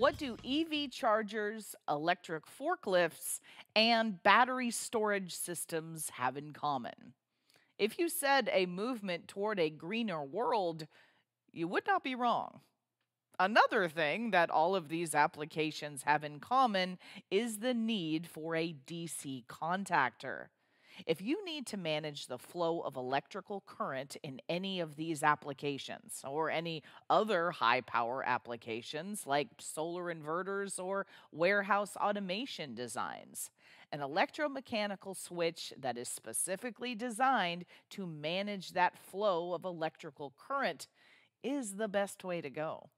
What do EV chargers, electric forklifts, and battery storage systems have in common? If you said a movement toward a greener world, you would not be wrong. Another thing that all of these applications have in common is the need for a DC contactor. If you need to manage the flow of electrical current in any of these applications or any other high power applications like solar inverters or warehouse automation designs, an electromechanical switch that is specifically designed to manage that flow of electrical current is the best way to go.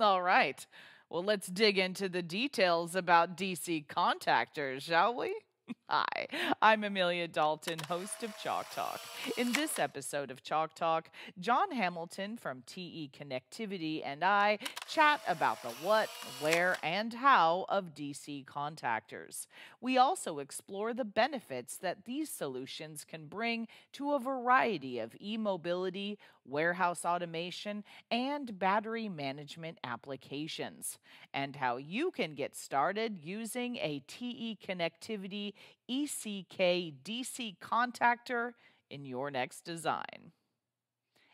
All right. Well, let's dig into the details about DC contactors, shall we? Hi, I'm Amelia Dalton, host of Chalk Talk. In this episode of Chalk Talk, John Hamilton from TE Connectivity and I chat about the what, where, and how of DC contactors. We also explore the benefits that these solutions can bring to a variety of e mobility, warehouse automation, and battery management applications, and how you can get started using a TE Connectivity ECK DC contactor in your next design.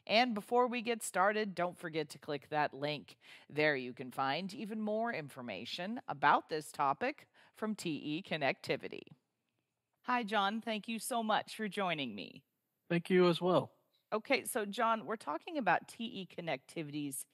And before we get started, don't forget to click that link. There you can find even more information about this topic from TE Connectivity. Hi, John. Thank you so much for joining me. Thank you as well. Okay, so John, we're talking about TE Connectivity's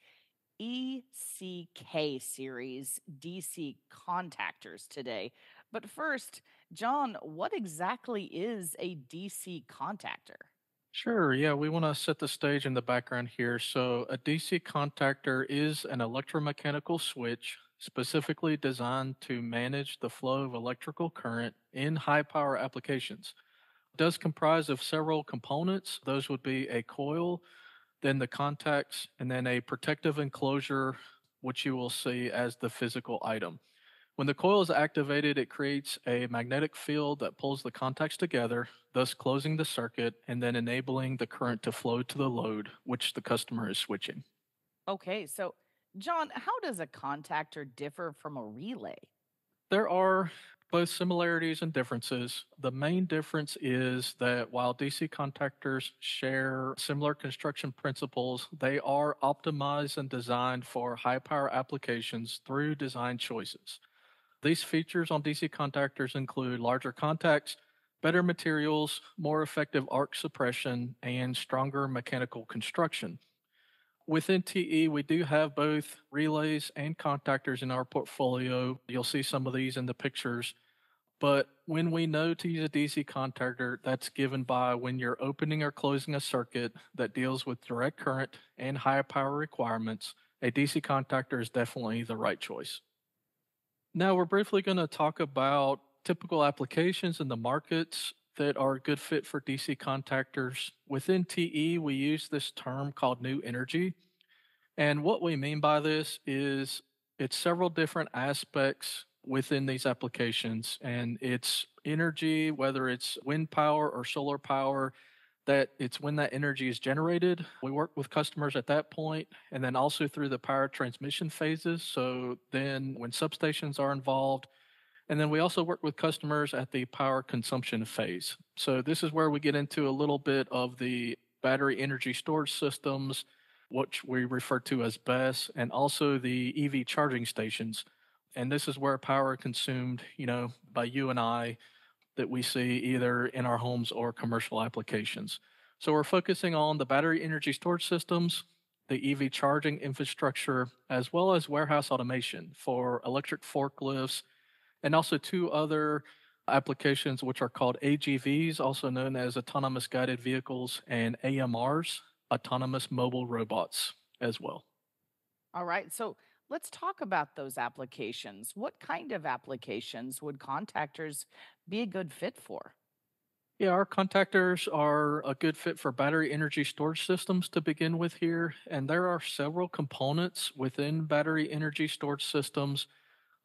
ECK series DC contactors today. But first, John, what exactly is a DC contactor? Sure, yeah, we want to set the stage in the background here. So, a DC contactor is an electromechanical switch specifically designed to manage the flow of electrical current in high power applications It does comprise of several components. Those would be a coil, then the contacts, and then a protective enclosure, which you will see as the physical item. When the coil is activated, it creates a magnetic field that pulls the contacts together, thus closing the circuit and then enabling the current to flow to the load, which the customer is switching. Okay, so John, how does a contactor differ from a relay? There are both similarities and differences. The main difference is that while DC contactors share similar construction principles, they are optimized and designed for high power applications through design choices. These features on DC contactors include larger contacts, better materials, more effective arc suppression, and stronger mechanical construction. Within TE, we do have both relays and contactors in our portfolio. You'll see some of these in the pictures. But when we know to use a DC contactor, that's given by when you're opening or closing a circuit that deals with direct current and high power requirements, a DC contactor is definitely the right choice. Now, we're briefly going to talk about typical applications in the markets that are a good fit for DC contactors. Within TE, we use this term called new energy. And what we mean by this is it's several different aspects within these applications. And it's energy, whether it's wind power or solar power, that it's when that energy is generated. We work with customers at that point and then also through the power transmission phases. So then when substations are involved, and then we also work with customers at the power consumption phase. So this is where we get into a little bit of the battery energy storage systems, which we refer to as BESS, and also the EV charging stations and this is where power consumed, you know, by you and I that we see either in our homes or commercial applications. So we're focusing on the battery energy storage systems, the EV charging infrastructure, as well as warehouse automation for electric forklifts, and also two other applications which are called AGVs, also known as autonomous guided vehicles, and AMRs, autonomous mobile robots, as well. All right. So Let's talk about those applications. What kind of applications would contactors be a good fit for? Yeah, our contactors are a good fit for battery energy storage systems to begin with here. And there are several components within battery energy storage systems.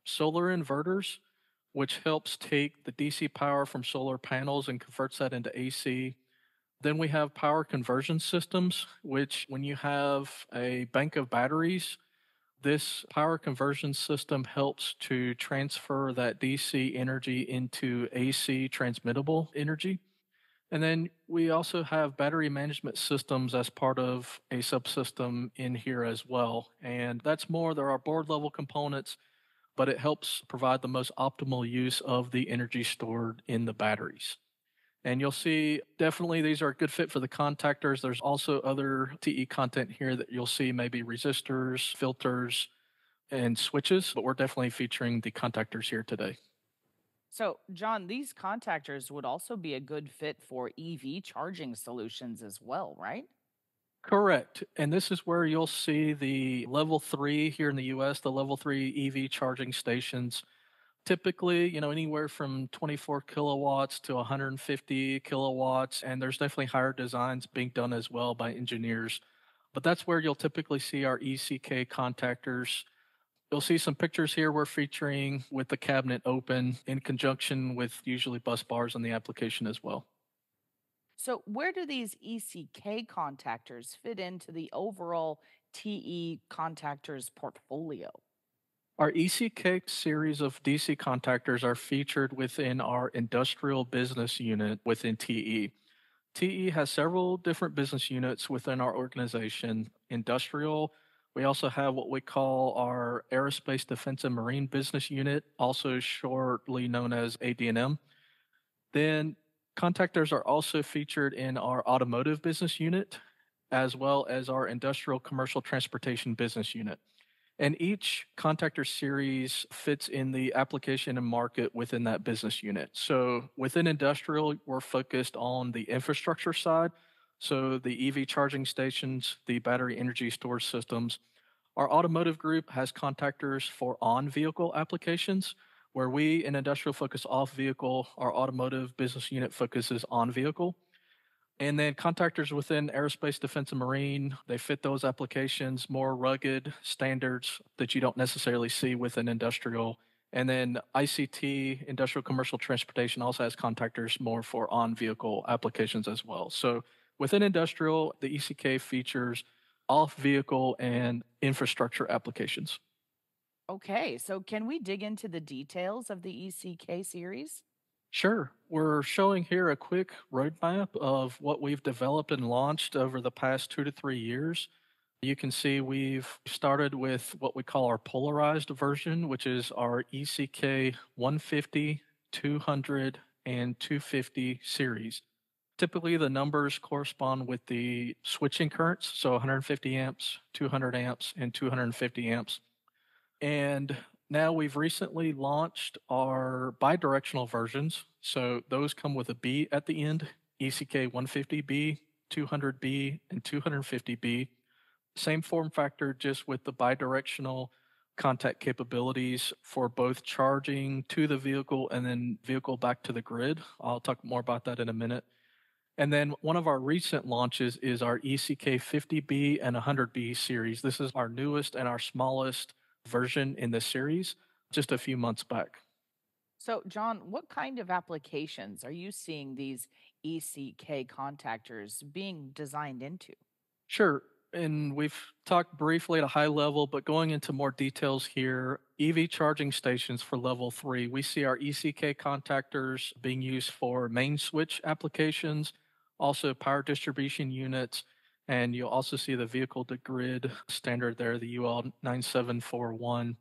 Solar inverters, which helps take the DC power from solar panels and converts that into AC. Then we have power conversion systems, which when you have a bank of batteries, This power conversion system helps to transfer that DC energy into AC transmittable energy. And then we also have battery management systems as part of a subsystem in here as well. And that's more, there are board level components, but it helps provide the most optimal use of the energy stored in the batteries. And you'll see definitely these are a good fit for the contactors. There's also other TE content here that you'll see maybe resistors, filters, and switches, but we're definitely featuring the contactors here today. So, John, these contactors would also be a good fit for EV charging solutions as well, right? Correct. And this is where you'll see the level three here in the US, the level three EV charging stations typically, you know, anywhere from 24 kilowatts to 150 kilowatts. And there's definitely higher designs being done as well by engineers. But that's where you'll typically see our ECK contactors. You'll see some pictures here we're featuring with the cabinet open in conjunction with usually bus bars on the application as well. So, where do these ECK contactors fit into the overall TE contactors portfolio? Our ECK series of DC contactors are featured within our industrial business unit within TE. TE has several different business units within our organization. Industrial, we also have what we call our Aerospace Defense and Marine Business Unit, also shortly known as AD&M. Then contactors are also featured in our Automotive Business Unit, as well as our Industrial Commercial Transportation Business Unit. And each contactor series fits in the application and market within that business unit. So within industrial, we're focused on the infrastructure side. So the EV charging stations, the battery energy storage systems. Our automotive group has contactors for on vehicle applications, where we in industrial focus off vehicle. Our automotive business unit focuses on vehicle. And then contactors within aerospace, defense, and marine, they fit those applications, more rugged standards that you don't necessarily see with an industrial. And then ICT, industrial commercial transportation, also has contactors more for on vehicle applications as well. So within industrial, the ECK features off vehicle and infrastructure applications. Okay, so can we dig into the details of the ECK series? Sure. We're showing here a quick roadmap of what we've developed and launched over the past two to three years. You can see we've started with what we call our polarized version, which is our ECK 150, 200, and 250 series. Typically, the numbers correspond with the switching currents, so 150 amps, 200 amps, and 250 amps. And now we've recently launched our bidirectional versions. So those come with a B at the end, ECK 150B, 200B, and 250B. Same form factor, just with the bidirectional contact capabilities for both charging to the vehicle and then vehicle back to the grid. I'll talk more about that in a minute. And then one of our recent launches is our ECK 50B and 100B series. This is our newest and our smallest version in the series just a few months back. So, John, what kind of applications are you seeing these ECK contactors being designed into? Sure. And we've talked briefly at a high level, but going into more details here, EV charging stations for level three, we see our ECK contactors being used for main switch applications, also power distribution units, and you'll also see the vehicle to grid standard there, the UL 9741.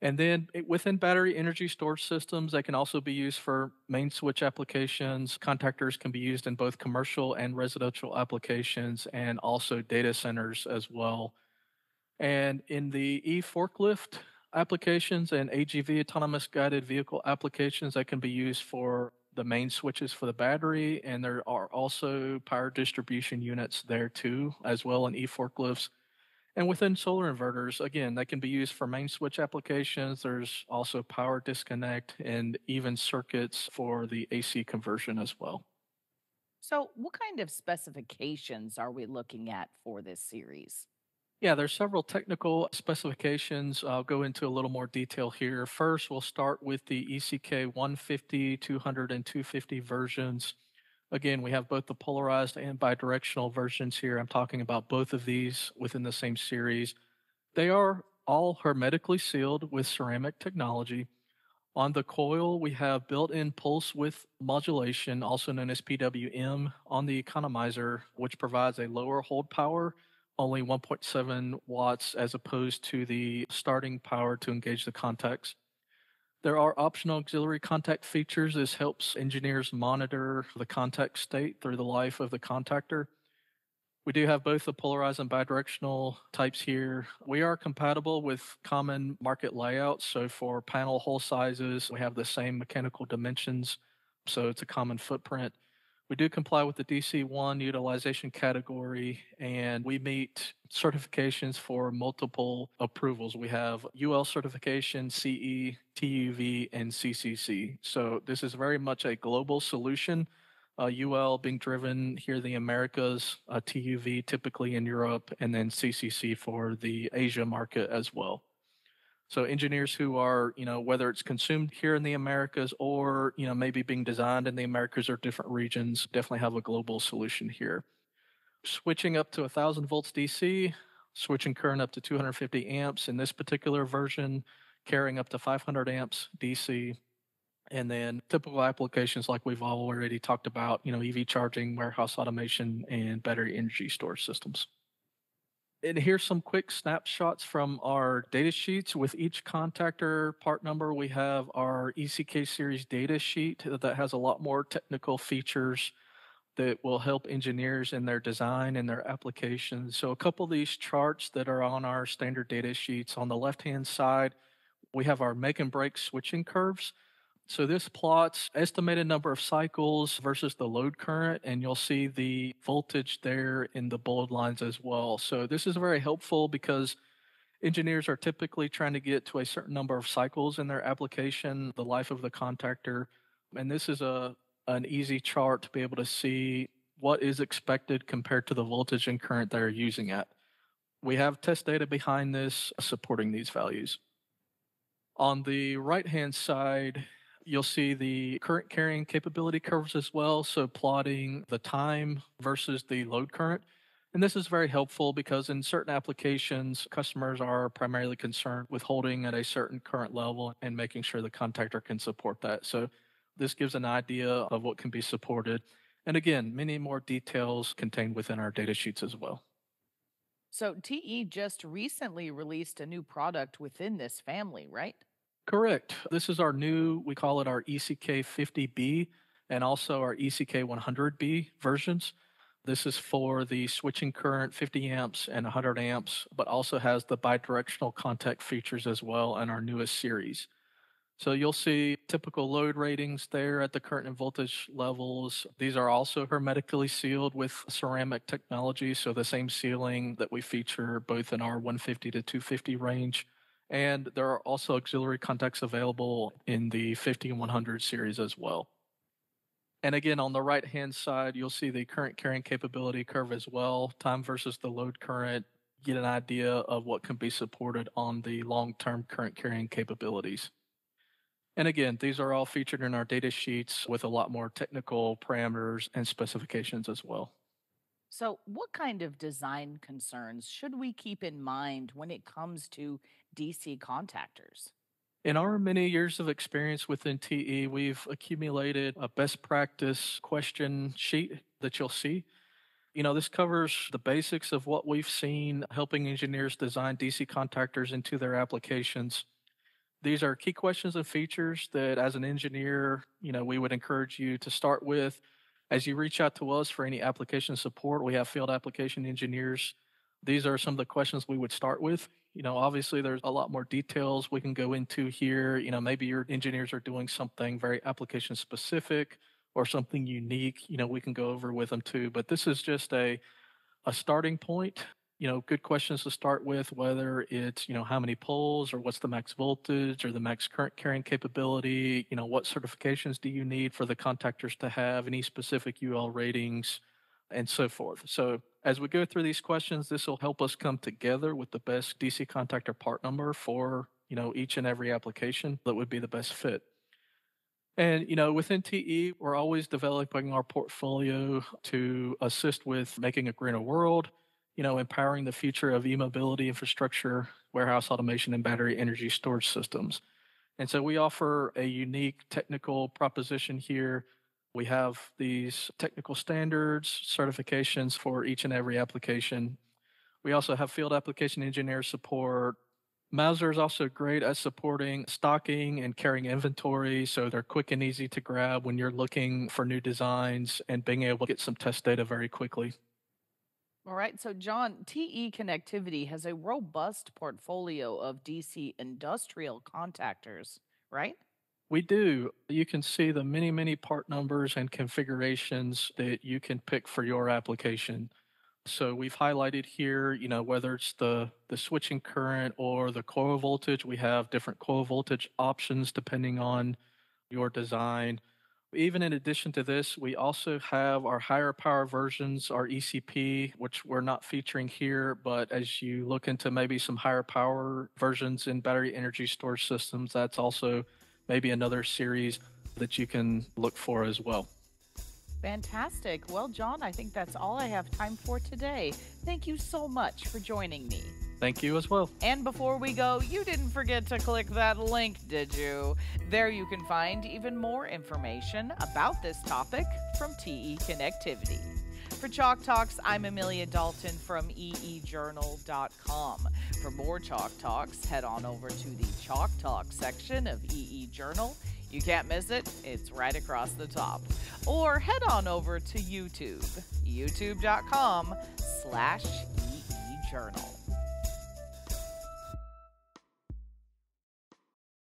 And then within battery energy storage systems, they can also be used for main switch applications. Contactors can be used in both commercial and residential applications and also data centers as well. And in the e forklift applications and AGV autonomous guided vehicle applications, that can be used for the main switches for the battery, and there are also power distribution units there too, as well in e-forklifts. And within solar inverters, again, they can be used for main switch applications. There's also power disconnect and even circuits for the AC conversion as well. So, what kind of specifications are we looking at for this series? Yeah, there's several technical specifications. I'll go into a little more detail here. First, we'll start with the ECK 150, 200, and 250 versions. Again, we have both the polarized and bidirectional versions here. I'm talking about both of these within the same series. They are all hermetically sealed with ceramic technology. On the coil, we have built-in pulse width modulation, also known as PWM, on the economizer, which provides a lower hold power, only 1.7 watts, as opposed to the starting power to engage the contacts. There are optional auxiliary contact features. This helps engineers monitor the contact state through the life of the contactor. We do have both the polarized and bidirectional types here. We are compatible with common market layouts. So for panel hole sizes, we have the same mechanical dimensions. So it's a common footprint. We do comply with the DC1 utilization category and we meet certifications for multiple approvals. We have UL certification, CE, TUV, and CCC. So this is very much a global solution. Uh, UL being driven here in the Americas, uh, TUV typically in Europe, and then CCC for the Asia market as well. So engineers who are, you know, whether it's consumed here in the Americas or, you know, maybe being designed in the Americas or different regions, definitely have a global solution here. Switching up to 1000 volts DC, switching current up to 250 amps in this particular version, carrying up to 500 amps DC. And then typical applications like we've already talked about, you know, EV charging, warehouse automation, and battery energy storage systems. And here's some quick snapshots from our data sheets. With each contactor part number, we have our ECK series data sheet that has a lot more technical features that will help engineers in their design and their applications. So a couple of these charts that are on our standard data sheets. On the left-hand side, we have our make and break switching curves. So this plots estimated number of cycles versus the load current, and you'll see the voltage there in the bold lines as well. So this is very helpful because engineers are typically trying to get to a certain number of cycles in their application, the life of the contactor. And this is a an easy chart to be able to see what is expected compared to the voltage and current they're using at. We have test data behind this supporting these values. On the right hand side, You'll see the current carrying capability curves as well. So plotting the time versus the load current. And this is very helpful because in certain applications, customers are primarily concerned with holding at a certain current level and making sure the contactor can support that. So this gives an idea of what can be supported. And again, many more details contained within our data sheets as well. So TE just recently released a new product within this family, right? Correct. This is our new, we call it our ECK 50B and also our ECK 100B versions. This is for the switching current 50 amps and 100 amps, but also has the bidirectional contact features as well in our newest series. So you'll see typical load ratings there at the current and voltage levels. These are also hermetically sealed with ceramic technology, so the same sealing that we feature both in our 150 to 250 range and there are also auxiliary contacts available in the 50 and 100 series as well. And again, on the right hand side, you'll see the current carrying capability curve as well, time versus the load current, get an idea of what can be supported on the long term current carrying capabilities. And again, these are all featured in our data sheets with a lot more technical parameters and specifications as well. So, what kind of design concerns should we keep in mind when it comes to DC contactors? In our many years of experience within TE, we've accumulated a best practice question sheet that you'll see. You know, this covers the basics of what we've seen helping engineers design DC contactors into their applications. These are key questions and features that, as an engineer, you know, we would encourage you to start with as you reach out to us for any application support, we have field application engineers. These are some of the questions we would start with. You know, obviously there's a lot more details we can go into here. You know, maybe your engineers are doing something very application specific or something unique. You know, we can go over with them too. But this is just a a starting point you know, good questions to start with, whether it's, you know, how many poles or what's the max voltage or the max current carrying capability, you know, what certifications do you need for the contactors to have, any specific UL ratings, and so forth. So as we go through these questions, this will help us come together with the best DC contactor part number for, you know, each and every application that would be the best fit. And, you know, within TE, we're always developing our portfolio to assist with making a greener world you know, empowering the future of e-mobility infrastructure, warehouse automation, and battery energy storage systems. And so we offer a unique technical proposition here. We have these technical standards, certifications for each and every application. We also have field application engineer support. Mouser is also great at supporting stocking and carrying inventory, so they're quick and easy to grab when you're looking for new designs and being able to get some test data very quickly. All right. So, John, TE Connectivity has a robust portfolio of DC industrial contactors, right? We do. You can see the many, many part numbers and configurations that you can pick for your application. So we've highlighted here, you know, whether it's the, the switching current or the coil voltage, we have different coil voltage options depending on your design. Even in addition to this, we also have our higher power versions, our ECP, which we're not featuring here, but as you look into maybe some higher power versions in battery energy storage systems, that's also maybe another series that you can look for as well. Fantastic. Well, John, I think that's all I have time for today. Thank you so much for joining me. Thank you as well. And before we go, you didn't forget to click that link, did you? There you can find even more information about this topic from TE Connectivity. For Chalk Talks, I'm Amelia Dalton from eejournal.com. For more Chalk Talks, head on over to the Chalk Talk section of EE Journal. You can't miss it, it's right across the top. Or head on over to YouTube, youtube.com slash eejournal.